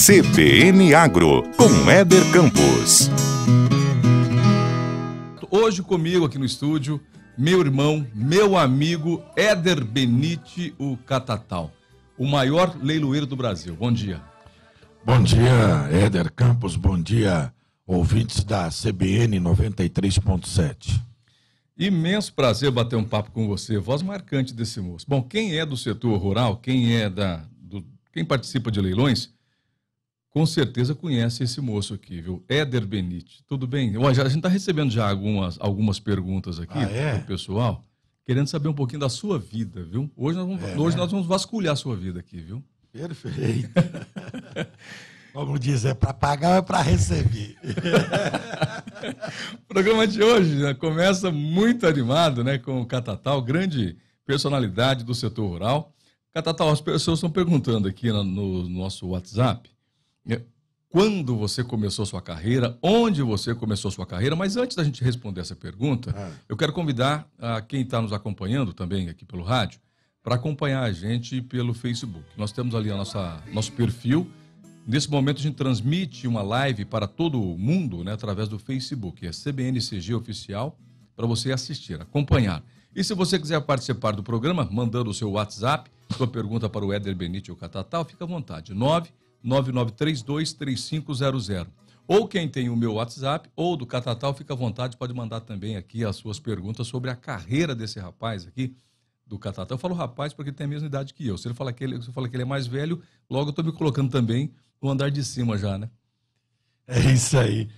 CBN Agro, com Éder Campos. Hoje comigo aqui no estúdio, meu irmão, meu amigo Éder Benite, o Catatal, o maior leiloeiro do Brasil. Bom dia. Bom dia, Éder Campos. Bom dia, ouvintes da CBN 93.7. Imenso prazer bater um papo com você, voz marcante desse moço. Bom, quem é do setor rural, quem é da, do, quem participa de leilões, com certeza conhece esse moço aqui, viu? Éder Benite. Tudo bem? a gente está recebendo já algumas, algumas perguntas aqui ah, é? do pessoal, querendo saber um pouquinho da sua vida, viu? Hoje nós vamos, é, hoje né? nós vamos vasculhar a sua vida aqui, viu? Perfeito. Como diz, é para pagar ou é para receber? o programa de hoje né, começa muito animado, né? Com o Catatal, grande personalidade do setor rural. Catatal, as pessoas estão perguntando aqui no, no nosso WhatsApp quando você começou sua carreira, onde você começou sua carreira, mas antes da gente responder essa pergunta, ah. eu quero convidar a quem está nos acompanhando também aqui pelo rádio para acompanhar a gente pelo Facebook. Nós temos ali a nossa nosso perfil. Nesse momento a gente transmite uma live para todo o mundo, né, através do Facebook, é CBNCG oficial, para você assistir, acompanhar. E se você quiser participar do programa, mandando o seu WhatsApp, sua pergunta para o Éder Benite ou Catatal, fica à vontade. 9 99323500. Ou quem tem o meu WhatsApp ou do Catatal, fica à vontade, pode mandar também aqui as suas perguntas sobre a carreira desse rapaz aqui do Catatal. Eu falo rapaz porque ele tem a mesma idade que eu. Se ele fala que ele, se eu fala que ele é mais velho, logo eu estou me colocando também no andar de cima já, né? É isso aí.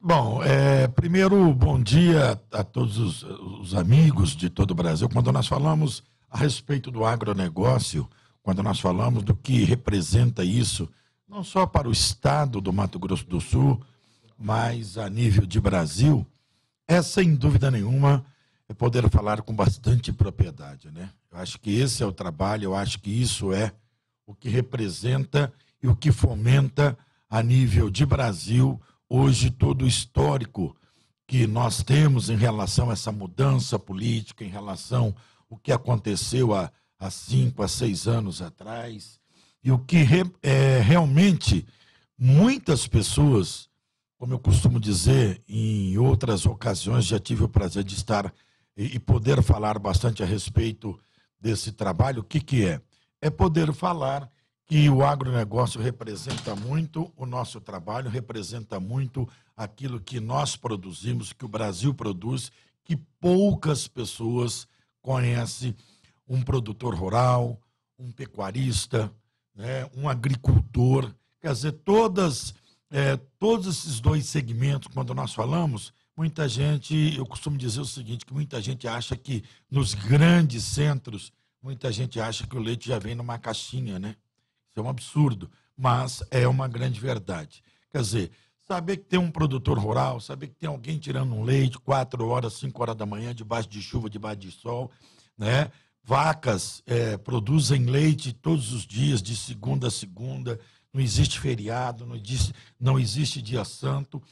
Bom, é, primeiro, bom dia a todos os, os, amigos de todo o Brasil. Quando nós falamos a respeito do agronegócio, quando nós falamos do que representa isso não só para o estado do Mato Grosso do Sul, mas a nível de Brasil, é sem dúvida nenhuma é poder falar com bastante propriedade, né? Eu acho que esse é o trabalho, eu acho que isso é o que representa e o que fomenta a nível de Brasil hoje todo o histórico que nós temos em relação a essa mudança política, em relação ao que aconteceu há, há cinco, a seis anos atrás, e o que é, realmente muitas pessoas, como eu costumo dizer, em outras ocasiões já tive o prazer de estar e, e poder falar bastante a respeito desse trabalho, o que, que é? É poder falar que o agronegócio representa muito o nosso trabalho, representa muito aquilo que nós produzimos, que o Brasil produz, que poucas pessoas conhecem um produtor rural, um pecuarista, né, um agricultor. Quer dizer, todas, é, todos esses dois segmentos, quando nós falamos, muita gente, eu costumo dizer o seguinte, que muita gente acha que nos grandes centros, muita gente acha que o leite já vem numa caixinha, né? Isso é um absurdo, mas é uma grande verdade. Quer dizer, saber que tem um produtor rural, saber que tem alguém tirando um leite quatro horas, cinco horas da manhã, debaixo de chuva, debaixo de sol, né? Vacas é, produzem leite todos os dias, de segunda a segunda. Não existe feriado, não existe, não existe dia santo.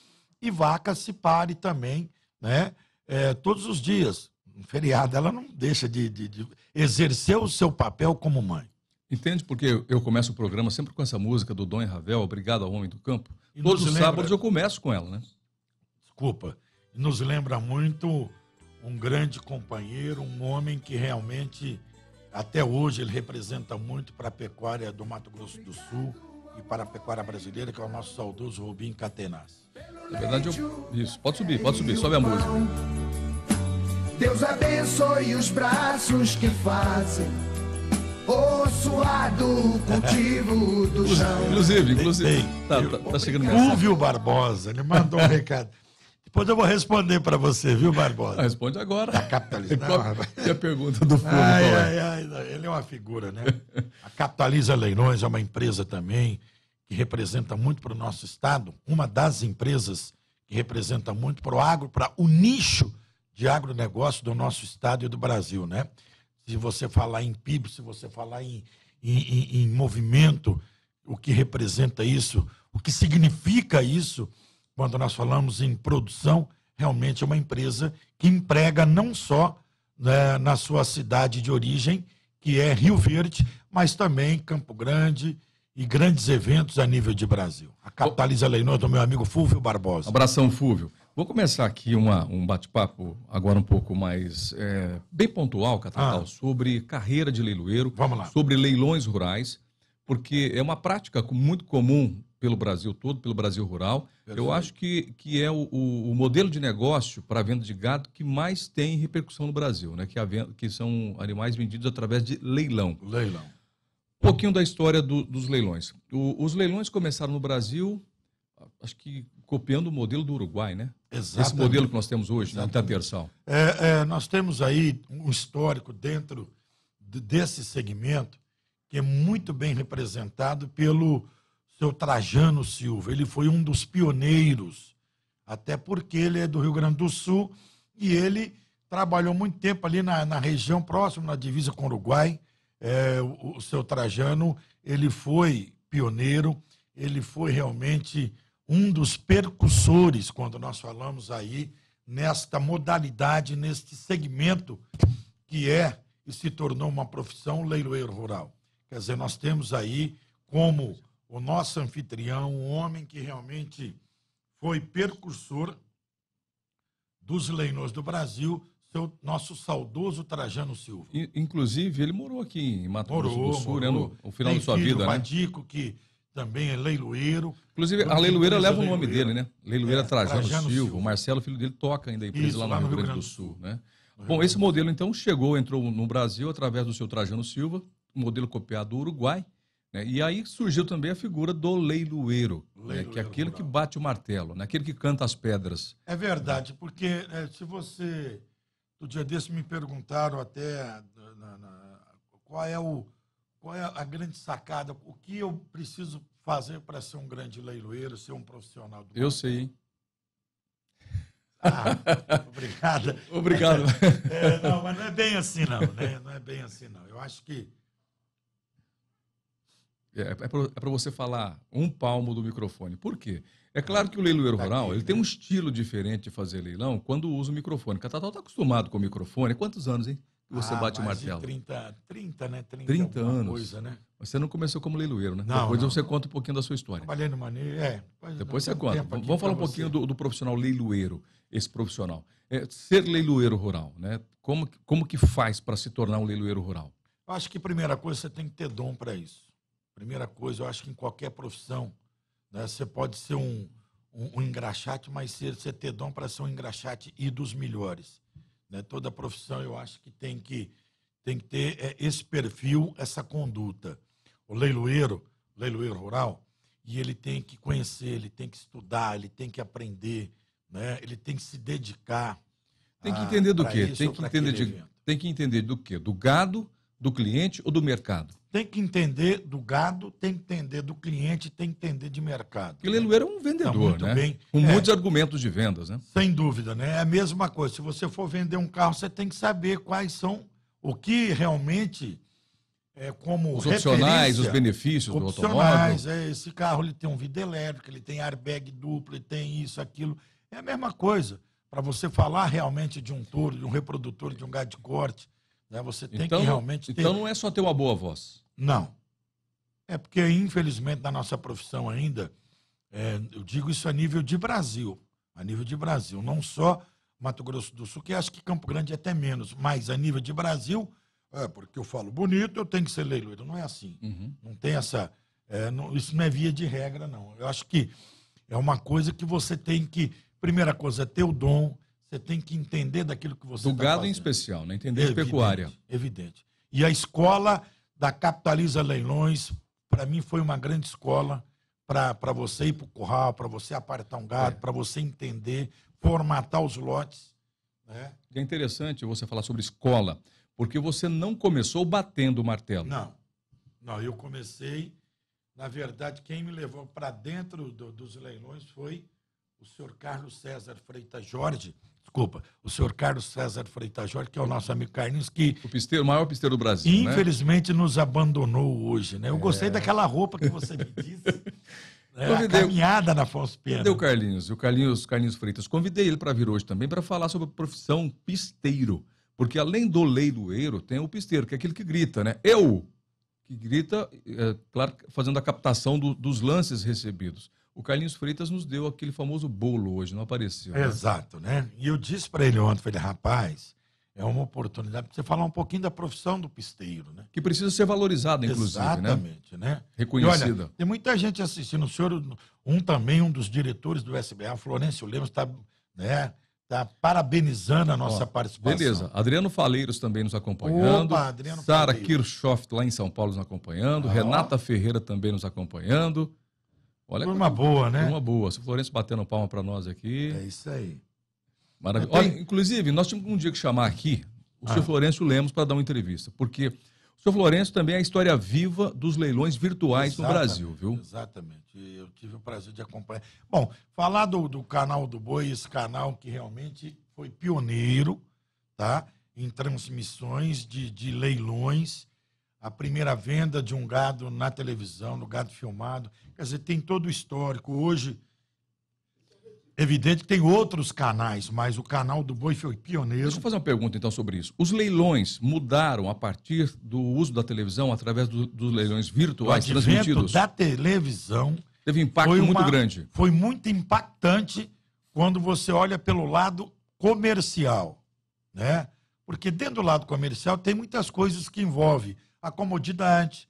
E vaca se pare também, né? É, todos os dias. Feriado, ela não deixa de, de, de exercer o seu papel como mãe. Entende porque eu começo o programa sempre com essa música do Dom Ravel, Obrigado ao Homem do Campo? E Todos os lembra... sábados eu começo com ela, né? Desculpa. Nos lembra muito um grande companheiro, um homem que realmente, até hoje, ele representa muito para a pecuária do Mato Grosso do Sul e para a pecuária brasileira, que é o nosso saudoso Rubim Catenaz. Na verdade, eu... isso. Pode subir, pode subir, sobe a música. Deus abençoe os braços que fazem o suado cultivo do chão. Inclusive, inclusive, tá, tá, tá chegando Rúvio Barbosa, ele mandou um recado. Depois eu vou responder para você, viu, Barbosa? Ah, responde agora. A capitaliza. Qual, é a pergunta do fundo? Ai, é? ai, ai, ele é uma figura, né? A Capitaliza Leilões é uma empresa também que representa muito para o nosso estado, uma das empresas que representa muito para o agro, para o nicho de agronegócio do nosso estado e do Brasil, né? Se você falar em PIB, se você falar em, em, em, em movimento, o que representa isso, o que significa isso, quando nós falamos em produção, realmente é uma empresa que emprega não só né, na sua cidade de origem, que é Rio Verde, mas também Campo Grande e grandes eventos a nível de Brasil. A Capitaliza Leilões do meu amigo Fúvio Barbosa. Abração, Fúvio. Vou começar aqui uma, um bate-papo agora um pouco mais é, bem pontual, Catatal, Ah. sobre carreira de leiloeiro, Vamos lá. sobre leilões rurais, porque é uma prática muito comum pelo Brasil todo, pelo Brasil rural. Eu Perfeito. acho que, que é o, o- o modelo de negócio para venda de gado que mais tem repercussão no Brasil, né? que, a venda- que são animais vendidos através de leilão. Leilão. Um pouquinho da história do- dos leilões. O- os leilões começaram no Brasil, acho que copiando o modelo do Uruguai, né? Esse Exatamente. modelo que nós temos hoje, na Exatamente. Itatersal. É, é, nós temos aí um histórico dentro de- desse segmento que é muito bem representado pelo seu Trajano Silva. Ele foi um dos pioneiros, até porque ele é do Rio Grande do Sul e ele trabalhou muito tempo ali na, na região próxima, na divisa com o Uruguai. É, o, o seu Trajano, ele foi pioneiro, ele foi realmente um dos percussores quando nós falamos aí nesta modalidade, neste segmento que é e se tornou uma profissão leiloeiro rural. Quer dizer, nós temos aí como o nosso anfitrião um homem que realmente foi percursor dos leilões do Brasil, seu nosso saudoso Trajano Silva. I- Inclusive, ele morou aqui em Mato Morou, Grosso do Sul, né? morou. No, no final Tem da sua filho, vida, né? Vadico, que também é leiloeiro. Inclusive, a leiloeira leva o nome leiloeira. dele, né? Leiloeira É, Trajano, Trajano Silva. Silva. O Marcelo, filho dele, toca ainda a empresa Isso, lá no Rio Grande do Sul, né? No Bom, esse modelo, então, chegou, entrou no Brasil através do seu Trajano Silva, um modelo copiado do Uruguai, né? E aí surgiu também a figura do leiloeiro, né? Leiloeiro que é aquele que rural. bate o martelo, né? aquele que canta as pedras. É verdade, porque é, se você. No dia desse me perguntaram até na- na- qual é o qual é a grande sacada, o que eu preciso fazer para ser um grande leiloeiro, ser um profissional do Eu sei, hein? Ah, obrigado. Obrigado. É, não, mas não é bem assim, não. Né? Não é bem assim, não. Eu acho que. É, para você falar um palmo do microfone. Por quê? É claro que o leiloeiro Tá rural ele tem né? um estilo diferente de fazer leilão quando usa o microfone. Catatal está acostumado com o microfone. Quantos anos, hein? Que você Ah, bate o mais de martelo? 30, 30, né? 30, 30 alguma anos. Coisa, né? Você não começou como leiloeiro, né? Não, Depois não, você conta um pouquinho da sua história. Trabalhei no maneiro. É, Depois você conta. Vamos falar um pouquinho do, do profissional leiloeiro, esse profissional. É, ser leiloeiro rural, né? Como, como que faz para se tornar um leiloeiro rural? Eu acho que primeira coisa você tem que ter dom para isso. Primeira coisa, eu acho que em qualquer profissão, né, você pode ser um, um, um engraxate, mas você, você ter dom para ser um engraxate e dos melhores. Né? Toda profissão eu acho que tem que, tem que ter é, esse perfil, essa conduta. O leiloeiro, leiloeiro rural, e ele tem que conhecer, ele tem que estudar, ele tem que aprender, né? ele tem que se dedicar. Tem que entender do quê? Tem que entender de, evento. tem que entender do quê? Do gado, do cliente ou do mercado? tem que entender do gado, tem que entender do cliente, tem que entender de mercado. Porque leiloeiro é um vendedor, muito né? bem. Com É. muitos argumentos de vendas, né? Sem dúvida, né? É a mesma coisa. Se você for vender um carro, você tem que saber quais são o que realmente é como Os opcionais, os benefícios do automóvel. É, esse carro ele tem um vidro elétrico, ele tem airbag duplo, ele tem isso, aquilo. É a mesma coisa. Para você falar realmente de um touro, de um reprodutor, de um gado de corte, né? Você tem Então, que realmente ter. então não é só ter uma boa voz. Não. É porque, infelizmente, na nossa profissão ainda, é, eu digo isso a nível de Brasil, a nível de Brasil, não só Mato Grosso do Sul, que acho que Campo Grande é até menos, mas a nível de Brasil, é, porque eu falo bonito, eu tenho que ser leiloeiro. Não é assim. Uhum. Não tem essa. é, não- isso não é via de regra, não. Eu acho que é uma coisa que você tem que. Primeira coisa, é ter o dom, você tem que entender daquilo que você Do tá gado em especial, né? Entender de Evidente, pecuária. Evidente. E a escola da Capitaliza Leilões, para mim, foi uma grande escola para você ir para o curral, para você apartar um gado, É. para você entender, formatar os lotes. Né? É interessante você falar sobre escola, porque você não começou batendo o martelo. Não, não, eu comecei. Na verdade, quem me levou para dentro do- dos leilões foi o senhor Carlos César Freitas Jorge. Desculpa, o senhor Carlos César Freitas Jorge, que é o nosso amigo Carlinhos, que O pisteiro, o maior pisteiro do Brasil, né? infelizmente nos abandonou hoje, né? Eu gostei daquela roupa que você me disse. né? A Convidei- caminhada na Afonso Pena. Cadê o Carlinhos? O Carlinhos, Carlinhos Freitas. Convidei ele para vir hoje também para falar sobre a profissão pisteiro. Porque além do leiloeiro, tem o pisteiro, que é aquele que grita, né? Eu que grita, é, claro, fazendo a captação do- dos lances recebidos. O Carlinhos Freitas nos deu aquele famoso bolo hoje, não apareceu. né? Exato, né? E eu disse para ele ontem, falei, rapaz, é uma oportunidade para você falar um pouquinho da profissão do pisteiro, né? Que precisa ser valorizada, inclusive, né? Exatamente, né? E Reconhecida. olha, tem muita gente assistindo. O senhor, um também, um dos diretores do SBA, Florencio Lemos, está né, tá parabenizando a nossa Ó, participação. Beleza. Adriano Faleiros também nos acompanhando. Opa, Adriano Sara. Kirchhoff lá em São Paulo nos acompanhando. Ó. Renata Ferreira também nos acompanhando. Olha Turma boa, né? Uma boa. Se o Florencio batendo palma para nós aqui. É isso aí. Maravilha. Tem- Olha, inclusive, nós tínhamos um dia que chamar aqui o Ah. senhor Florencio Lemos para dar uma entrevista, porque o senhor Florencio também é a história viva dos leilões virtuais no Exatamente, Brasil, viu? Exatamente. Eu tive o prazer de acompanhar. Bom, falar do, do canal do Boi, esse canal que realmente foi pioneiro, tá? Em transmissões de, de leilões. A primeira venda de um gado na televisão, no gado filmado. Quer dizer, tem todo o histórico. Hoje, evidente que tem outros canais, mas o canal do Boi foi pioneiro. Deixa eu fazer uma pergunta então sobre isso. Os leilões mudaram a partir do uso da televisão através do- dos leilões O virtuais advento transmitidos? da televisão Teve impacto foi muito uma- grande. Foi muito impactante quando você olha pelo lado comercial, né? Porque dentro do lado comercial tem muitas coisas que envolve a comodidade,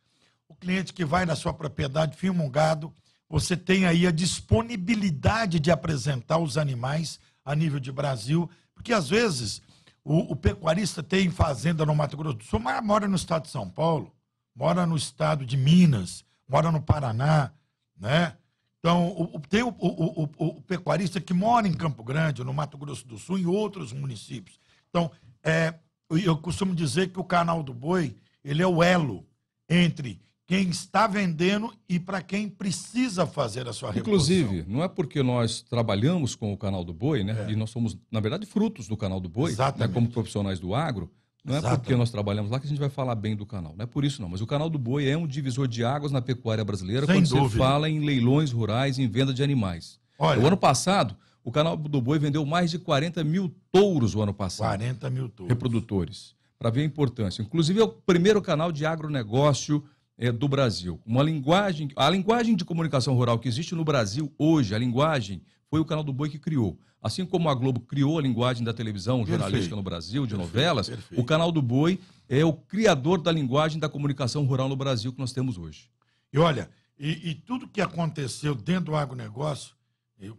o cliente que vai na sua propriedade, filma um gado, você tem aí a disponibilidade de apresentar os animais a nível de Brasil, porque às vezes o, o pecuarista tem fazenda no Mato Grosso do Sul, mas mora no estado de São Paulo, mora no estado de Minas, mora no Paraná, né? Então, o- tem o, o- o- pecuarista que mora em Campo Grande, no Mato Grosso do Sul, em outros municípios. Então, é, eu costumo dizer que o canal do boi, ele é o elo entre quem está vendendo e para quem precisa fazer a sua reposição. Inclusive, não é porque nós trabalhamos com o canal do Boi, né? É. E nós somos, na verdade, frutos do canal do Boi, né? Como profissionais do agro. Não é Exatamente. porque nós trabalhamos lá que a gente vai falar bem do canal. Não é por isso, não. Mas o canal do Boi é um divisor de águas na pecuária brasileira Sem quando você dúvida. fala em leilões rurais, em venda de animais. Olha, O ano passado, o canal do Boi vendeu mais de 40 mil touros o ano passado. 40 mil touros. reprodutores, para ver a importância. Inclusive, é o primeiro canal de agronegócio eh, do Brasil. Uma linguagem, a linguagem de comunicação rural que existe no Brasil hoje, a linguagem, foi o canal do Boi que criou. Assim como a Globo criou a linguagem da televisão jornalística no Brasil, de Perfeito, novelas, perfeito. o canal do Boi é o criador da linguagem da comunicação rural no Brasil que nós temos hoje. E olha, e, e tudo que aconteceu dentro do agronegócio,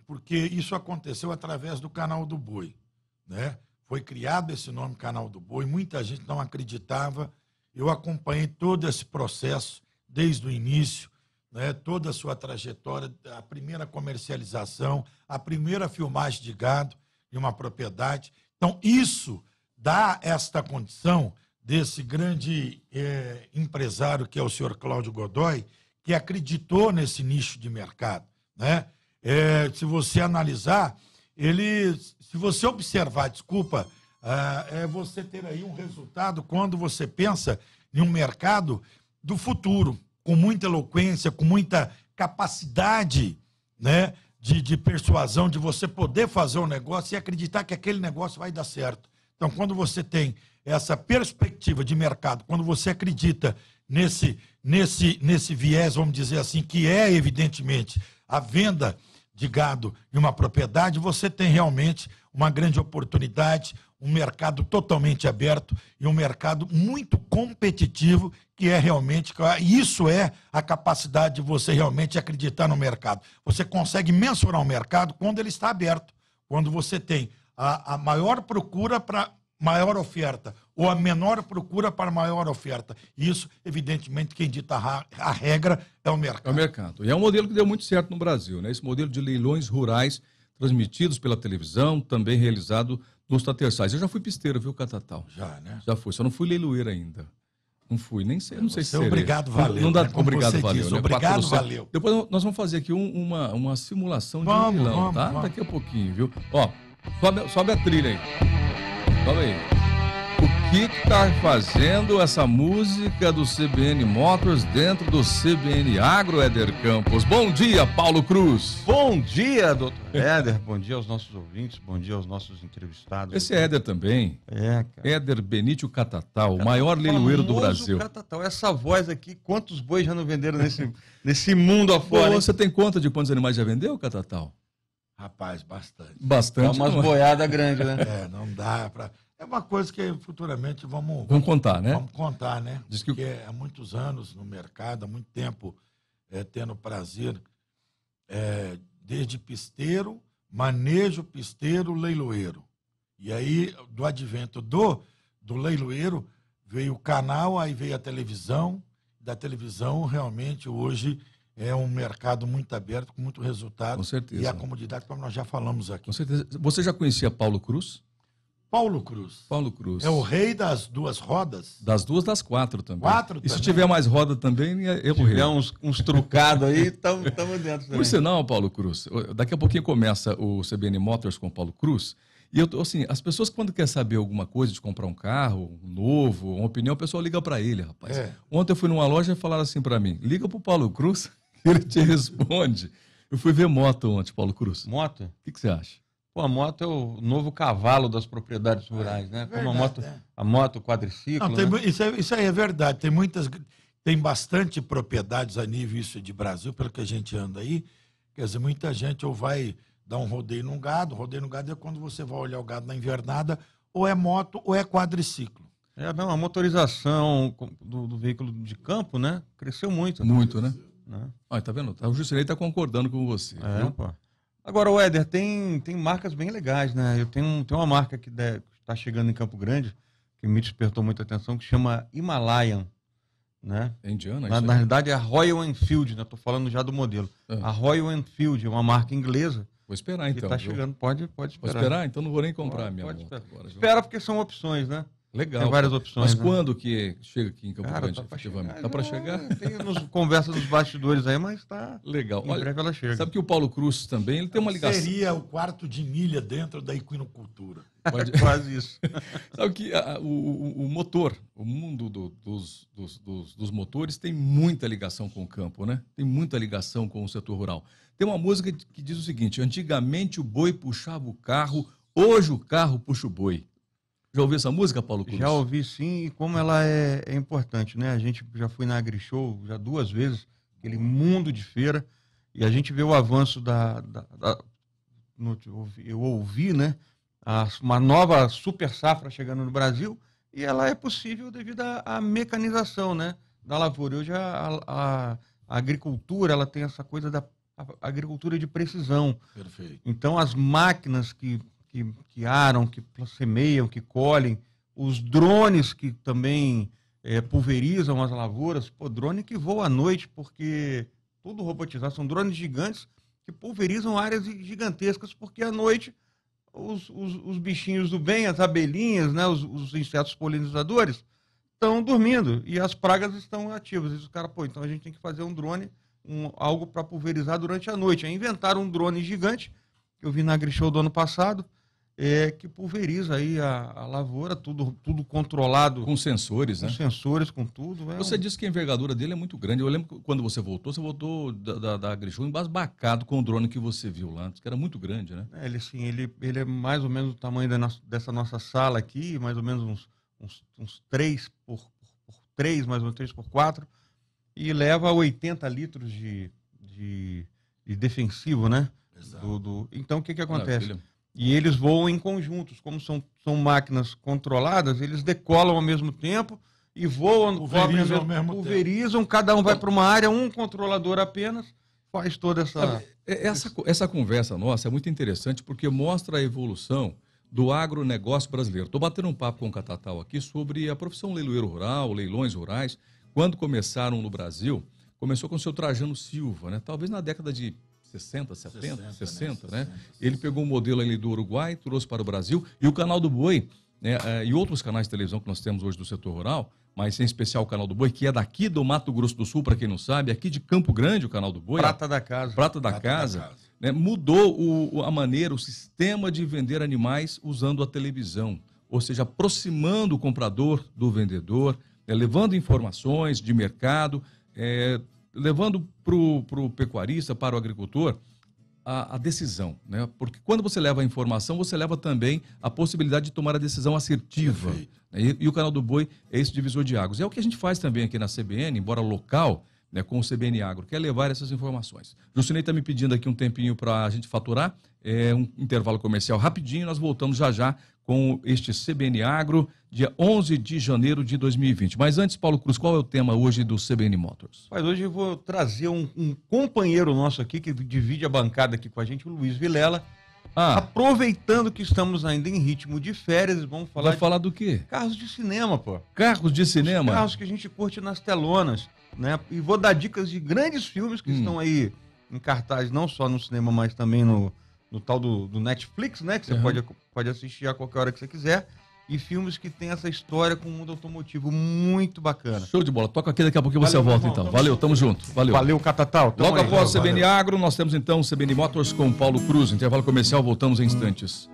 porque isso aconteceu através do canal do boi, né? Foi criado esse nome Canal do Boi, muita gente não acreditava. Eu acompanhei todo esse processo desde o início, né? Toda a sua trajetória, a primeira comercialização, a primeira filmagem de gado em uma propriedade. Então, isso dá esta condição desse grande eh, empresário que é o senhor Cláudio Godoy, que acreditou nesse nicho de mercado. Né? Eh, se você analisar, ele, se você observar, desculpa, ah, é você ter aí um resultado quando você pensa em um mercado do futuro, com muita eloquência, com muita capacidade né, de, de persuasão, de você poder fazer um negócio e acreditar que aquele negócio vai dar certo. Então, quando você tem essa perspectiva de mercado, quando você acredita nesse, nesse, nesse viés, vamos dizer assim, que é evidentemente a venda de gado em uma propriedade, você tem realmente uma grande oportunidade, um mercado totalmente aberto e um mercado muito competitivo, que é realmente. Isso é a capacidade de você realmente acreditar no mercado. Você consegue mensurar o mercado quando ele está aberto, quando você tem a, a maior procura para maior oferta, ou a menor procura para maior oferta. Isso, evidentemente, quem dita a, regra é o mercado. É o mercado. E é um modelo que deu muito certo no Brasil, né? Esse modelo de leilões rurais transmitidos pela televisão, também realizado nos taterçais. Eu já fui pisteiro, viu, Catatal? Já, né? Já fui, só não fui leiloeiro ainda. Não fui, nem sei, não sei se Você é serei. obrigado, valeu, Não, dá, né? Obrigado, valeu. né? obrigado, valeu. Depois nós vamos fazer aqui um- uma, uma simulação de Vamos, leilão, vamos, tá? vamos. Daqui a pouquinho, viu? Ó, sobe, sobe a trilha aí. Sobe aí. O que está fazendo essa música do CBN Motors dentro do CBN Agro, Éder Campos. Bom dia, Paulo Cruz. Bom dia, doutor Éder. bom dia aos nossos ouvintes, bom dia aos nossos entrevistados. Esse é Éder também. É, cara. Éder Benítio Catatal, o maior leiloeiro do Brasil. Catatal, essa voz aqui, quantos bois já não venderam nesse, nesse mundo afora? Pô, você tem conta de quantos animais já vendeu, Catatal? Rapaz, bastante. Bastante. Dá umas boiadas grandes, né? É, não dá para. É uma coisa que futuramente vamos. Vamos contar, né? Vamos contar, né? Diz que... Porque há muitos anos no mercado, há muito tempo é, tendo prazer, é, desde pisteiro, manejo pisteiro, leiloeiro. E aí, do advento do, do leiloeiro, veio o canal, aí veio a televisão. Da televisão, realmente, hoje é um mercado muito aberto, com muito resultado. Com certeza. E a comodidade, como nós já falamos aqui. Com certeza. Você já conhecia Paulo Cruz? Paulo Cruz. Paulo Cruz. É o rei das duas rodas? Das duas, das quatro também. Quatro E se tiver mais roda também, é eu Se tiver uns, uns trucados aí, estamos dentro também. Por sinal, Paulo Cruz, daqui a pouquinho começa o CBN Motors com o Paulo Cruz. E eu tô assim, as pessoas quando querem saber alguma coisa de comprar um carro um novo, uma opinião, o pessoal liga para ele, rapaz. É. Ontem eu fui numa loja e falaram assim para mim: liga pro Paulo Cruz, ele te responde. Eu fui ver moto ontem, Paulo Cruz. O Moto? que, que você acha? Pô, a moto é o novo cavalo das propriedades rurais, né? Como a verdade, moto, é. a moto quadriciclo, Não, tem né? isso, é- isso aí é verdade. Tem muitas, tem bastante propriedades a nível isso de Brasil, pelo que a gente anda aí. Quer dizer, muita gente ou vai dar um rodeio num gado, rodeio no gado é quando você vai olhar o gado na invernada, ou é moto ou é quadriciclo. É, não, a motorização do, do veículo de campo, né? Cresceu muito. Muito, né? Né? Olha, tá vendo? O Jusilei tá concordando com você. É, viu? Agora, o Éder, tem, tem marcas bem legais, né? Eu tenho, tenho uma marca que está chegando em Campo Grande, que me despertou muita atenção, que chama Himalayan, né? É indiana? Na, na realidade é a Royal Enfield, né? Tô falando já do modelo. Ah. A Royal Enfield é uma marca inglesa Vou esperar que então. está viu? chegando. Pode, pode Vou esperar. esperar? Então não vou nem comprar Pode- minha pode moto esperar. agora. Espera porque são opções, né? Legal. Tem várias opções. Mas né? quando que chega aqui em Campo Cara, Grande, tá efetivamente? chegar. Tá para chegar? Tem nos, conversa nos bastidores aí, mas tá. Legal. Em Olha, breve ela chega. sabe que o Paulo Cruz também, ele tem uma ligação. Seria o quarto de milha dentro da equinocultura. Pode- Quase isso. Sabe que a- a- o, o- o motor, o mundo do- dos, dos- dos- dos motores tem muita ligação com o campo, né? Tem muita ligação com o setor rural. Tem uma música que diz o seguinte: antigamente o boi puxava o carro, hoje o carro puxa o boi. Já ouviu essa música, Paulo Cruz? Já ouvi sim, e como ela é, é importante, né? A gente já foi na AgriShow já duas vezes, aquele mundo de feira, e a gente vê o avanço da. da- da- no- eu ouvi, né? a- uma nova super safra chegando no Brasil, e ela é possível devido à, à mecanização, né? Da lavoura. Hoje a, a- a agricultura ela tem essa coisa da agricultura de precisão. Perfeito. Então, as máquinas que, que, que aram, que semeiam, que colhem, os drones que também eh, pulverizam as lavouras, pô, drone que voa à noite, porque tudo robotizado, são drones gigantes que pulverizam áreas gigantescas, porque à noite os, os, os bichinhos do bem, as abelhinhas, né, os, os insetos polinizadores, estão dormindo e as pragas estão ativas. E pô, então a gente tem que fazer um drone, um, algo para pulverizar durante a noite. Aí inventaram um drone gigante, que eu vi na AgriShow do ano passado, é, que pulveriza aí a, a lavoura, tudo, tudo controlado, com, Com sensores, né? sensores, com tudo. É Você um- disse que a envergadura dele é muito grande. Eu lembro que quando você voltou, você voltou da, da, da AgriShow embasbacado com o drone que você viu lá, que era muito grande, né? É, ele, assim, ele, ele é mais ou menos o tamanho nossa- dessa nossa sala aqui, mais ou menos uns, uns, uns 3 por, por 3, mais ou menos 3 por 4, e leva 80 litros de, de, de defensivo, né? Exato. Do, do- Então, o que, que acontece? Maravilha. E eles voam em conjuntos, como são, são máquinas controladas, eles decolam ao mesmo tempo e voam, Pulverizam ao mesmo pulverizam, cada um vai para uma área, um controlador apenas faz toda essa. Sabe, é- essa, essa conversa nossa é muito interessante porque mostra a evolução do agronegócio brasileiro. Estou batendo um papo com o Catatal aqui sobre a profissão leiloeiro rural, leilões rurais. Quando começaram no Brasil, começou com o seu Trajano Silva, né? talvez na década de 60, 70, 60, 60, né? né? Ele pegou um modelo ali do Uruguai, trouxe para o Brasil, e o canal do Boi, né, eh, e outros canais de televisão que nós temos hoje do setor rural, mas em especial o canal do Boi, que é daqui do Mato Grosso do Sul, para quem não sabe, aqui de Campo Grande, o canal do Boi. prata da casa. Prata da Prata da Casa, Casa. né, mudou o- o- a maneira, o sistema de vender animais usando a televisão. ou seja, aproximando o comprador do vendedor, né, levando informações de mercado, é, levando para o pecuarista, para o agricultor, a, a, decisão, né? Porque quando você leva a informação, você leva também a possibilidade de tomar a decisão assertiva. Né? E, e, o canal do Boi é esse divisor de águas. É o que a gente faz também aqui na CBN, embora local, né, com o CBN Agro, que é levar essas informações. Jucinei está me pedindo aqui um tempinho para a gente faturar, é um intervalo comercial rapidinho, nós voltamos já já com este CBN Agro, dia 11 de janeiro de 2020. Mas antes, Paulo Cruz, qual é o tema hoje do CBN Motors? Mas hoje eu vou trazer um, um companheiro nosso aqui, que divide a bancada aqui com a gente, o Luiz Vilela, ah. Aproveitando que estamos ainda em ritmo de férias, vamos falar. Vai falar do quê? Carros de cinema, pô. Carros de cinema? Os carros que a gente curte nas telonas né? E vou dar dicas de grandes filmes que hum. estão aí em cartaz, não só no cinema, mas também no, no tal do, do Netflix, né? Que você uhum. pode, pode assistir a qualquer hora que você quiser. E filmes que tem essa história com o mundo automotivo muito bacana. Show de bola. Toca aqui, daqui a pouquinho você valeu, volta, então. Valeu, tamo junto. Valeu. Valeu, Catatal. Tamo Logo aí, após o CBN Agro, nós temos então o CBN Motors com Paulo Cruz. Intervalo comercial, voltamos em instantes.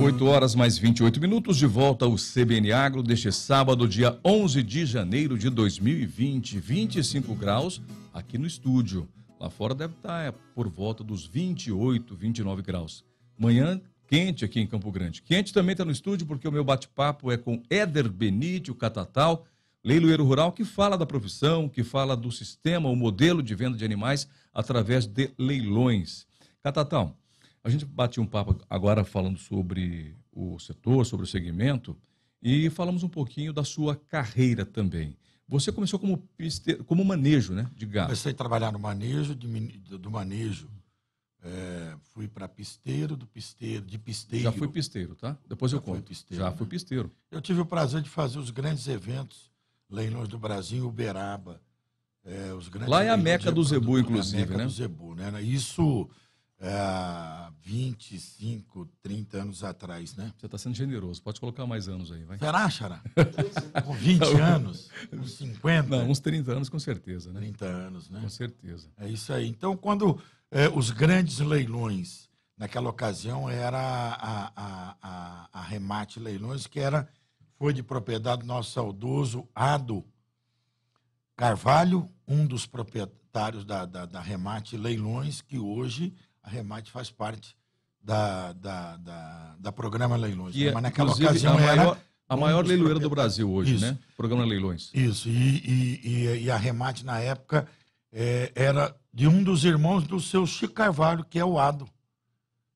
8 horas mais 28 minutos, de volta ao CBN Agro deste sábado, dia 11 de janeiro de 2020, 25 graus aqui no estúdio. Lá fora deve estar é, por volta dos 28, 29 graus. Manhã quente aqui em Campo Grande. Quente também está no estúdio porque o meu bate-papo é com Éder Benite, o Catatal, leiloeiro rural, que fala da profissão, que fala do sistema, o modelo de venda de animais através de leilões. Catatal, a gente bateu um papo agora falando sobre o setor, sobre o segmento, e falamos um pouquinho da sua carreira também. Você começou como, piste... como manejo né, de gado. Comecei a trabalhar no manejo, de, do manejo. É, fui para pisteiro, do pisteiro, de pisteiro. Já fui pisteiro, tá? Depois Já eu conto. Pisteiro, Já né? fui pisteiro. Eu tive o prazer de fazer os grandes eventos, leilões do Brasil, Uberaba. É, os grandes Lá é a meca do Zebu, inclusive, é a meca né? do Zebu, né? Isso é, 25, 30 anos atrás, né? Você está sendo generoso. Pode colocar mais anos aí, vai. Será, Xará? com 20 anos? Com 50? Não, uns 30 anos com certeza, né? 30 anos, né? Com certeza. É isso aí. Então, quando é, os grandes leilões, naquela ocasião, era a, a, a, a Remate Leilões, que era, foi de propriedade do nosso saudoso Ado Carvalho, um dos proprietários da, da, da Remate Leilões, que hoje a Remate faz parte da, da, da, da programa Leilões. né? Mas naquela ocasião a maior, era. A maior um leiloeira do Brasil hoje, Isso. né? Programa Leilões. Isso, e, e, e a Remate, na época, é, era de um dos irmãos do seu Chico Carvalho, que é o Ado.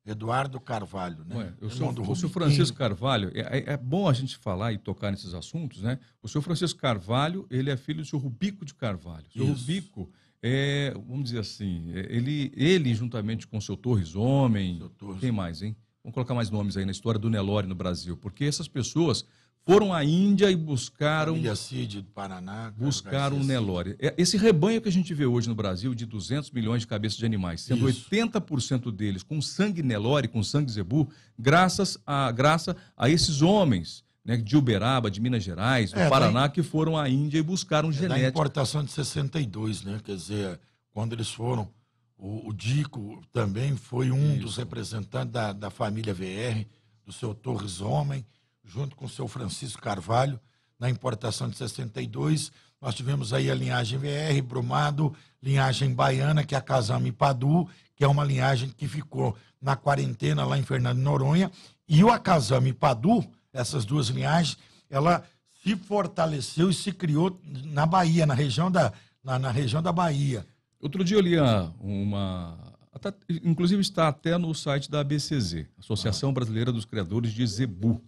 Eduardo Carvalho, né? Ué, do o senhor Francisco Carvalho, é, é, é, bom a gente falar e tocar nesses assuntos, né? O senhor Francisco Carvalho, ele é filho do senhor Rubico de Carvalho. O senhor Isso. Rubico é, vamos dizer assim, é, ele, ele juntamente com o seu Torres Homem, seu Torres. quem mais, hein? Vamos colocar mais nomes aí na história do Nelore no Brasil, porque essas pessoas foram à Índia e buscaram. Cid do Paraná. Buscaram o Nelore. É, esse rebanho que a gente vê hoje no Brasil, de 200 milhões de cabeças de animais, sendo Isso. 80% deles com sangue Nelore, com sangue Zebu, graças a, graças a esses homens né, de Uberaba, de Minas Gerais, do é, Paraná, que foram à Índia e buscaram é genética. Da importação de 62, né? Quer dizer, quando eles foram, o, o Dico também foi um Isso. dos representantes da, da família VR, do seu Torres Homem, junto com o seu Francisco Carvalho, na importação de 62. Nós tivemos aí a linhagem VR, Brumado, linhagem baiana, que é a Casame Padu, que é uma linhagem que ficou na quarentena lá em Fernando Noronha, e o Akazami Padu, essas duas linhagens, ela se fortaleceu e se criou na Bahia, na região da, na, na região da Bahia. Outro dia eu li uma. Até, inclusive está até no site da ABCZ, Associação ah. Brasileira dos Criadores de Zebu.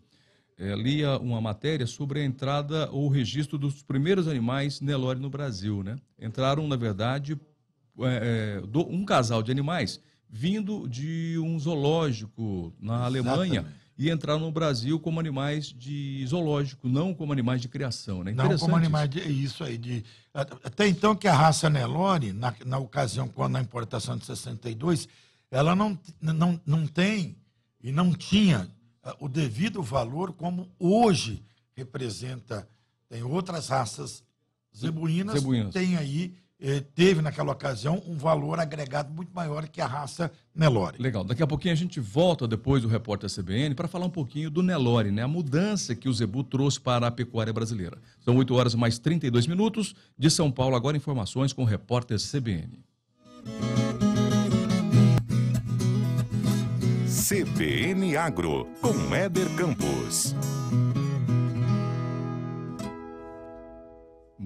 É, lia uma matéria sobre a entrada ou registro dos primeiros animais Nelore no Brasil. Né? Entraram, na verdade, é, é, um casal de animais vindo de um zoológico na Exatamente. E entraram no Brasil como animais de zoológico, não como animais de criação. Né? Não como animais de. Isso aí. De, até então que a raça Nelore, na, na ocasião, quando na importação de 62, ela não, não, não tem e não tinha ah, o devido valor como hoje representa. Tem outras raças zebuínas, zebuínas. tem aí teve naquela ocasião um valor agregado muito maior que a raça Nelore. Legal. Daqui a pouquinho a gente volta depois do repórter CBN para falar um pouquinho do Nelore, né? A mudança que o Zebu trouxe para a pecuária brasileira. São 8 horas mais 32 minutos. De São Paulo, agora informações com o repórter CBN. CBN Agro, com Éder Campos.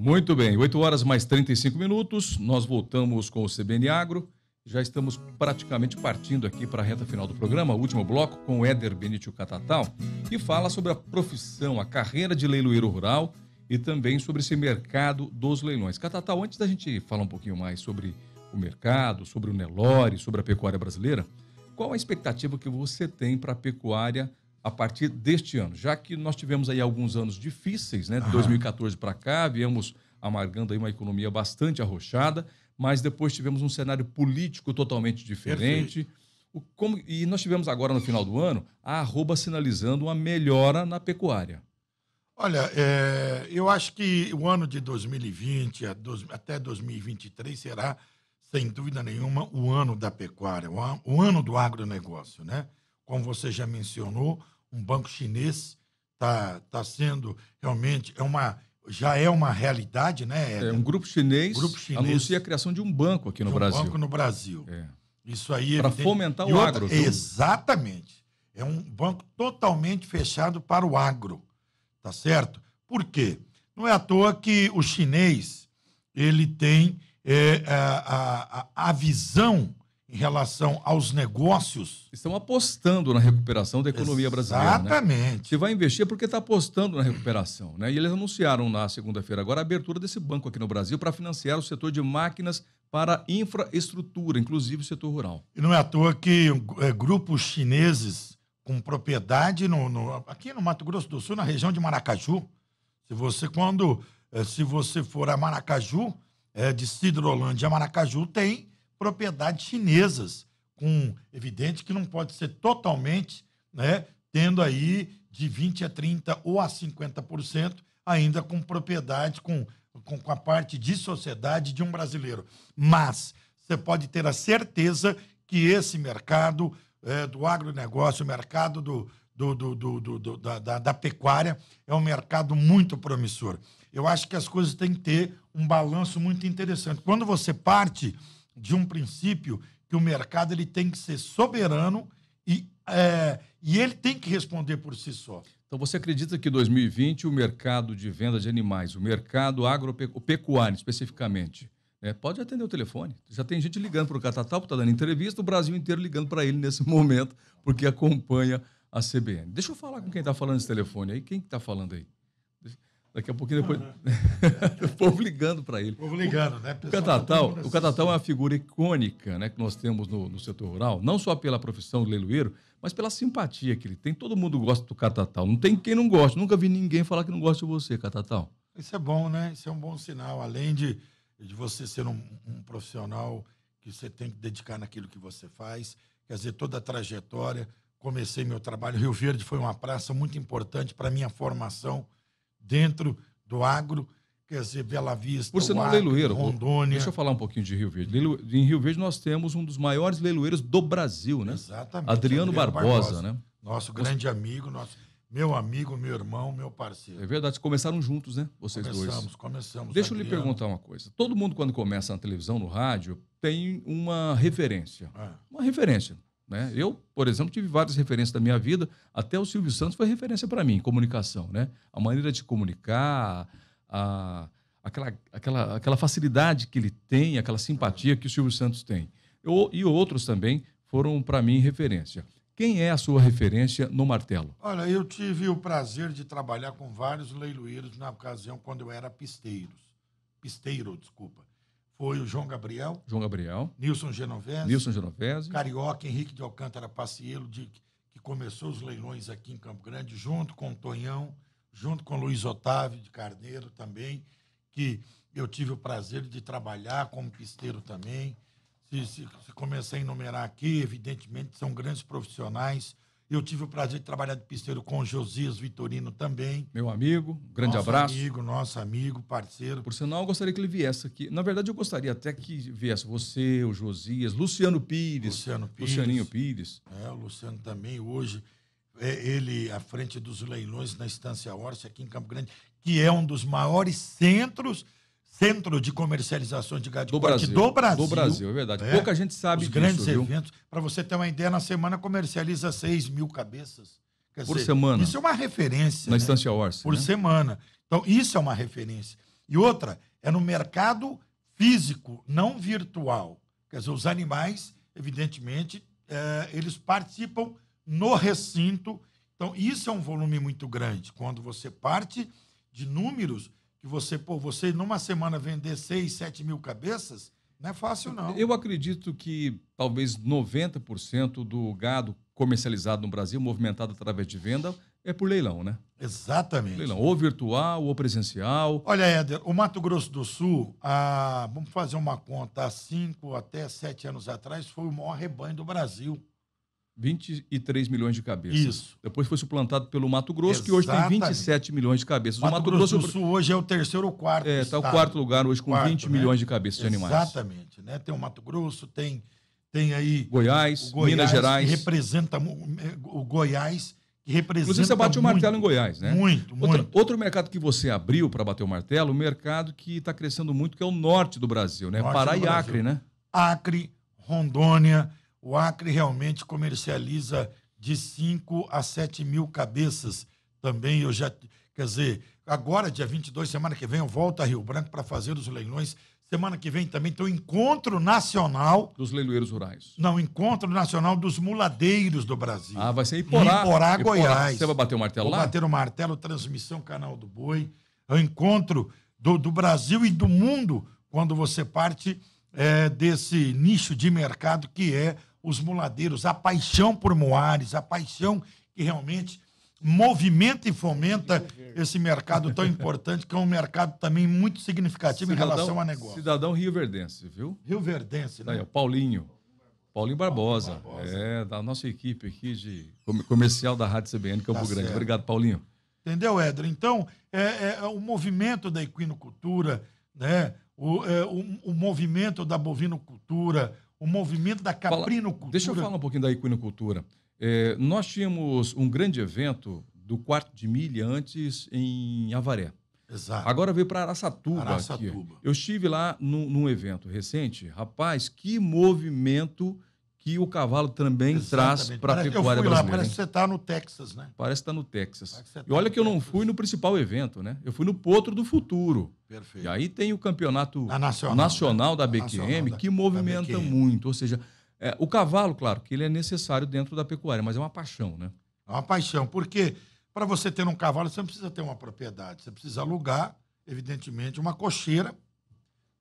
Muito bem, 8 horas mais 35 minutos. Nós voltamos com o CBN Agro. Já estamos praticamente partindo aqui para a reta final do programa, último bloco, com o Éder Benítio Catatal, que fala sobre a profissão, a carreira de leiloeiro rural e também sobre esse mercado dos leilões. Catatal, antes da gente falar um pouquinho mais sobre o mercado, sobre o Nelore, sobre a pecuária brasileira, qual a expectativa que você tem para a pecuária a partir deste ano? Já que nós tivemos aí alguns anos difíceis, né? De 2014 para cá, viemos amargando aí uma economia bastante arrochada, mas depois tivemos um cenário político totalmente diferente. O, como, e nós tivemos agora, no final do ano, a arroba sinalizando uma melhora na pecuária. Olha, é, eu acho que o ano de 2020 a dois- até 2023 será, sem dúvida nenhuma, o ano da pecuária, o, o ano do agronegócio, né? Como você já mencionou, um banco chinês está tá sendo realmente é uma já é uma realidade, né? É, um grupo chinês, Grupo chinês anuncia a criação de um banco aqui no um Brasil. banco no Brasil. É. Isso aí Pra evidente- fomentar o outra- agro? Exatamente. É um banco totalmente fechado para o agro. Tá certo? Por quê? Não é à toa que o chinês ele tem é, a, a, a visão em relação aos negócios. Estão apostando na recuperação da economia brasileira. Né? Exatamente. Se vai investir é porque está apostando na recuperação. Né? E eles anunciaram na segunda-feira agora a abertura desse banco aqui no Brasil para financiar o setor de máquinas para infraestrutura, inclusive o setor rural. E não é à toa que é, grupos chineses com propriedade no, no- aqui no Mato Grosso do Sul, na região de Maracaju. Se você, quando, eh, se você for a Maracaju, eh, de Cidrolândia a Maracaju, tem propriedades chinesas, com evidente que não pode ser totalmente, né, tendo aí de 20 a 30 ou a 50%, ainda com propriedade, com, com, com a parte de sociedade de um brasileiro. Mas você pode ter a certeza que esse mercado eh, do agronegócio, o mercado do, do, do, do- do- do- da, da- da pecuária, é um mercado muito promissor. Eu acho que as coisas têm que ter um balanço muito interessante. Quando você parte de um princípio que o mercado ele tem que ser soberano e, eh, e ele tem que responder por si só. Então você acredita que 2020 o mercado de venda de animais, o mercado agropecuário especificamente, né, pode atender o telefone? Já tem gente ligando para o Catatal, está dando entrevista, o Brasil inteiro ligando para ele nesse momento, porque acompanha a CBN. Deixa eu falar com quem está falando esse telefone aí. Quem está falando aí? Daqui a pouquinho depois. o povo ligando para ele. Vou ligando, né, O pessoal? Catatal, Todo mundo o Catatal é uma figura icônica né, que nós temos no, no setor rural, não só pela profissão de leiloeiro, mas pela simpatia que ele tem. Todo mundo gosta do Catatal. Não tem quem não gosta. Nunca vi ninguém falar que não gosta de você, Catatal. Isso é bom, né? Isso é um bom sinal. Além de, de você ser um, um profissional que você tem que dedicar naquilo que você faz, quer dizer, toda a trajetória. Comecei meu trabalho. Rio Verde foi uma praça muito importante para a minha formação dentro do agro. Quer dizer, Bela Vista, Por Acre, leiloeiro, Rondônia. deixa eu falar um pouquinho de Rio Verde. Em Rio Verde nós temos um dos maiores leiloeiros do Brasil, né? Exatamente. Adriano Barbosa, né? Nosso grande amigo, nosso, meu amigo, meu irmão, meu É parceiro. verdade, começaram juntos, né? Vocês começamos, dois. começamos. Deixa eu lhe Adriano. perguntar uma coisa. Todo mundo, quando começa na televisão, no rádio, tem uma referência. Ah, Uma referência. Né? Eu, por exemplo, tive várias referências da minha vida. Até o Silvio Santos foi referência para mim comunicação. Né? A maneira de comunicar, a, aquela, aquela, aquela facilidade que ele tem, aquela simpatia que o Silvio Santos tem. Eu- e outros também foram para mim referência. Quem é a sua referência no martelo? Olha, eu tive o prazer de trabalhar com vários leiloeiros na ocasião quando eu era pisteiros. Pisteiro, desculpa. Foi o João Gabriel, João Gabriel, Nilson Genovese, Nilson Genovese. Carioca, Henrique de Alcântara Pacielo, de, que começou os leilões aqui em Campo Grande, junto com o Tonhão, junto com o Luiz Otávio de Carneiro também, que eu tive o prazer de trabalhar como pisteiro também. Se, se, se começar a enumerar aqui, evidentemente são grandes profissionais Eu tive o prazer de trabalhar de pisteiro com o Josias Vitorino também. Meu amigo, grande nosso abraço. amigo, nosso amigo, parceiro. Por sinal, eu gostaria que ele viesse aqui. Na verdade, eu gostaria até que viesse você, o Josias, Luciano Pires, Luciano Pires. Lucianinho Pires. É, o Luciano também, hoje, é ele à frente dos leilões na Estância Orce, aqui em Campo Grande, que é um dos maiores centros, centro de comercialização de gado de Do corte Brasil. do Brasil. Do Brasil, é verdade. É. Pouca gente sabe Os disso, grandes viu? eventos. Para você ter uma ideia, na semana comercializa 6 mil cabeças. Quer Por semana. Isso é uma referência. Na né? Estância Orce. Por né? semana. Então, isso é uma referência. E outra, é no mercado físico, não virtual. Quer dizer, os animais, evidentemente, eh, eles participam no recinto. Então, isso é um volume muito grande. Quando você parte de números que você, pô, você numa semana vender 6, 7 mil cabeças, não é fácil, não. Eu acredito que talvez 90% do gado comercializado no Brasil, movimentado através de venda, é por leilão, né? Exatamente. Leilão, ou virtual, ou presencial. Olha, Éder, o Mato Grosso do Sul, há, vamos fazer uma conta, há cinco até sete anos atrás, foi o maior rebanho do Brasil. 23 milhões de cabeças. Isso. Depois foi suplantado pelo Mato Grosso, que hoje tem Exatamente. 27 milhões de cabeças. Mato, o Mato Grosso, Grosso, do Sul hoje é o terceiro ou quarto é, está o quarto lugar hoje com Quarto, 20 né? milhões de cabeças de animais. Exatamente. Né? Tem o Mato Grosso, tem, tem aí Goiás, o Goiás, Minas Gerais. que representa o Goiás, que representa Inclusive, você bate o martelo em Goiás, né? Muito, Outro, muito. outro mercado que você abriu para bater o martelo, um mercado que está crescendo muito, que é o norte do Brasil, né? Norte Pará e. Acre, né? Acre, Rondônia. O Acre realmente comercializa de 5 a 7 mil cabeças também. Eu já, quer dizer, agora, dia 22, semana que vem, eu volto a Rio Branco para fazer os leilões. Semana que vem também tem o Encontro Nacional, Dos leiloeiros rurais. não, Encontro Nacional dos Muladeiros do Brasil. Ah, vai ser Iporá. Iporá, Goiás. Você vai bater o martelo Vou lá? bater o martelo, transmissão Canal do Boi. É o encontro do, do Brasil e do mundo quando você parte é, desse nicho de mercado que é os muladeiros, a paixão por moares, a paixão que realmente movimenta e fomenta esse mercado tão importante, que é um mercado também muito significativo em relação a negócio. Cidadão Rio Verdense, viu? Rio Verdense, Tá aí, né? ó, Paulinho. Paulinho Barbosa. Barbosa. É, da nossa equipe aqui de com- comercial da Rádio CBN Campo Tá Grande. certo. Obrigado, Paulinho. Entendeu, Éder? Então, é, é o movimento da equinocultura, né? O, é, o, o movimento da bovinocultura, o movimento da caprinocultura. Deixa eu falar um pouquinho da equinocultura. É, nós tínhamos um grande evento do quarto de milha antes em Avaré. Exato. Agora veio para Araçatuba. Araçatuba. Aqui. Eu estive lá num, num evento recente. Rapaz, que movimento que o cavalo também traz Exatamente. para a Parece que eu pecuária fui lá, brasileira. parece que você está no Texas, né? Parece que está no Texas. Você E tá olha que eu não Texas. fui no principal evento, né? Eu fui no Potro do Futuro. Perfeito. E aí tem o campeonato Na Nacional, nacional, né? da BQM, Nacional da- que movimenta BQM. muito. Ou seja, é, o cavalo, claro, que ele é necessário dentro da pecuária, mas é uma paixão, né? É uma paixão, porque para você ter um cavalo, você não precisa ter uma propriedade, você precisa alugar, evidentemente, uma cocheira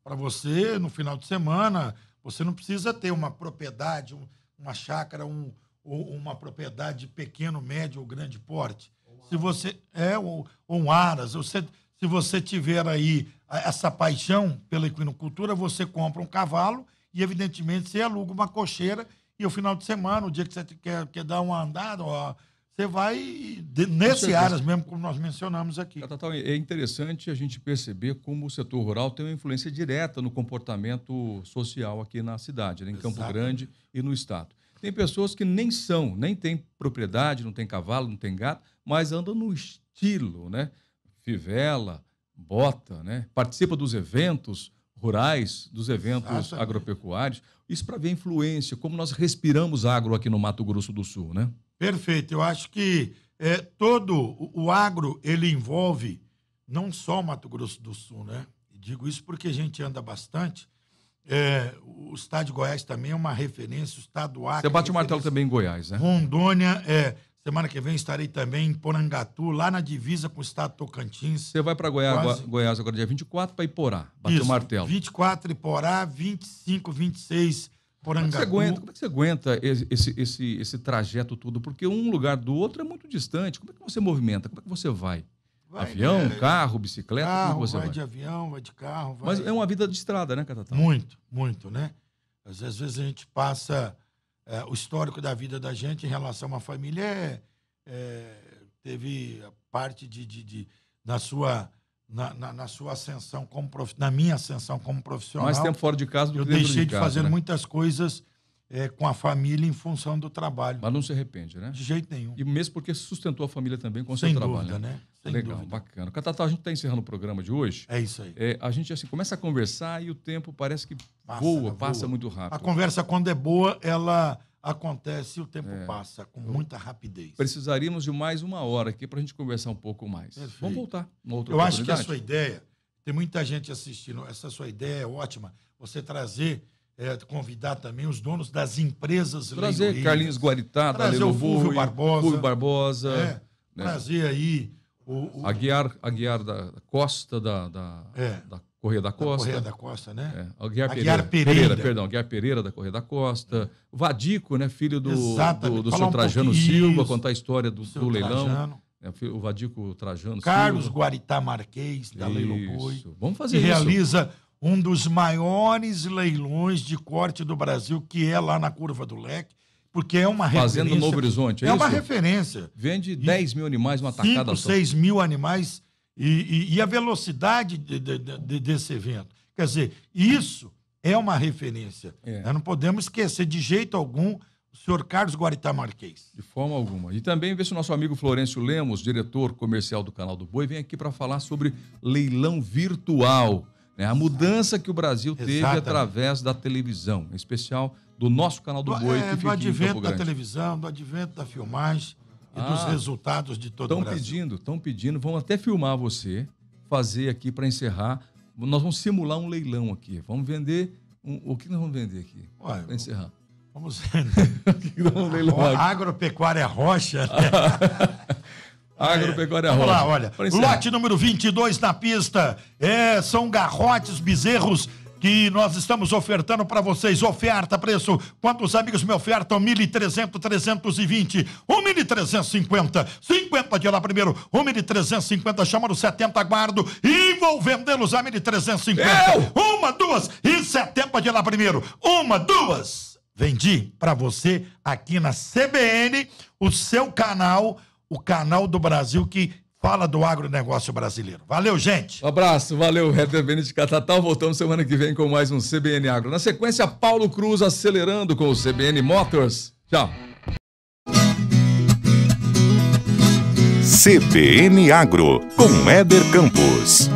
para você, no final de semana, você não precisa ter uma propriedade, um- uma chácara, um, ou uma propriedade de pequeno, médio ou grande porte. Se você é ou, ou um aras, você, se você tiver aí essa paixão pela equinocultura, você compra um cavalo e, evidentemente, você aluga uma cocheira e o final de semana, o dia que você quer, quer dar uma andada, ó, você vai de, nesse áreas mesmo, como nós mencionamos aqui. É interessante a gente perceber como o setor rural tem uma influência direta no comportamento social aqui na cidade, né, em Campo Exatamente. Grande e no estado. Tem pessoas que nem são, nem têm propriedade, não tem cavalo, não tem gato, mas andam no estilo, né? Fivela, bota, né? Participa dos eventos rurais, dos eventos Exatamente. agropecuários. Isso para ver a influência, como nós respiramos agro aqui no Mato Grosso do Sul, né? Perfeito. Eu acho que é, todo o, o agro ele envolve não só o Mato Grosso do Sul, né? E digo isso porque a gente anda bastante. É, o estado de Goiás também é uma referência, o estado do Acre. Você bate o martelo também em Goiás, né? Rondônia, é, semana que vem estarei também em Porangatu, lá na divisa com o estado Tocantins. Você vai para Goiás, Quase. Goiás agora dia 24 para Iporá, bater o martelo. 24 Iporá, 25, 26 Como é que você aguenta, como é que você aguenta esse, esse, esse, trajeto todo? Porque um lugar do outro é muito distante. Como é que você movimenta? Como é que você vai? Vai, Avião, é, carro, bicicleta? carro, como é você vai, vai? de avião, vai de carro. Vai... Mas é uma vida de estrada, né, Catatá? Muito, muito, né? Às vezes, às vezes a gente passa é, o histórico da vida da gente em relação à família é, é, teve parte de, de, de na sua na, na, na, sua ascensão como prof... na minha ascensão como profissional. Mais tempo fora de casa do que Eu dentro deixei de, casa, fazer né? muitas coisas é, com a família em função do trabalho. Mas não se arrepende, né? De jeito nenhum. E mesmo porque sustentou a família também com o seu dúvida, trabalho. né? Sem Legal, dúvida. bacana. Catatá, a gente está encerrando o programa de hoje. É isso aí. É, a gente assim começa a conversar e o tempo parece que Passa, voa, voa. passa muito A rápido. conversa, quando é boa, ela acontece e o tempo É. passa com muita rapidez. Precisaríamos de mais uma hora aqui para a gente conversar um pouco mais. Perfeito. Vamos voltar uma outra Eu acho que a sua ideia, tem muita gente assistindo, essa sua ideia é ótima. Você trazer, é, convidar também os donos das empresas Trazer leiloeiras. Carlinhos Guaritá, Trazer Leilo o Boi, Barbosa. Fúvio Barbosa, É, né? trazer aí o, o Aguiar, Aguiar da Costa, da, da, É. da Correia da da Costa. Correia da Costa, né? É, Aguiar, Aguiar Pereira, Pereira. perdão, Aguiar Pereira da Correia da Costa. O Vadico, né, filho do, Exatamente. do, do seu um Trajano Silva, isso. contar a história do, do leilão. Trajano. É, o Vadico Trajano Carlos Silva. Guaritá Marquês, da Leilo Boi. Vamos que fazer isso. realiza um dos maiores leilões de corte do Brasil, que é lá na Curva do Leque, porque é uma Fazendo referência. Novo Horizonte, é É, uma referência. Vende 10 mil animais uma tacada 5, só. 6 mil animais e, e- e a velocidade de- de- de- desse evento. Quer dizer, isso é uma referência. É. Nós não podemos esquecer de jeito algum o senhor Carlos Guaritá Marquês. De forma alguma. E também ver se o nosso amigo Florencio Lemos, diretor comercial do canal do Boi, vem aqui para falar sobre leilão virtual. né? A mudança que o Brasil teve Exatamente. através da televisão, em especial do nosso canal do Do, Boi, é, que do fica em advento da televisão, do advento da filmagem e dos Ah. resultados de todo o Estão Brasil. pedindo, estão pedindo, vamos até filmar você, fazer aqui para encerrar. Nós vamos simular um leilão aqui. Vamos vender. um- o que nós vamos vender aqui? Para encerrar. Vamos nós vamos leiloar? Agropecuária Rocha. Agropecuária Vamos Rocha. lá, olha. Lote número 22 na pista. É, são garrotes, bezerros que nós estamos ofertando para vocês. Oferta, preço. Quantos amigos me ofertam? 1.300, 320. 1.350. 50 de lá primeiro. 1.350. Chama no 70, aguardo. E vou vendê-los a 1.350. Uma, duas. E 70 de lá primeiro. Uma, duas. Vendi para você aqui na CBN, o seu canal, o canal do Brasil que fala do agronegócio brasileiro. Valeu, gente! Um abraço, valeu, Heber Benite Catatal. Voltamos semana que vem com mais um CBN Agro. Na sequência, Paulo Cruz acelerando com o CBN Motors. Tchau. CBN Agro, com Éder Campos.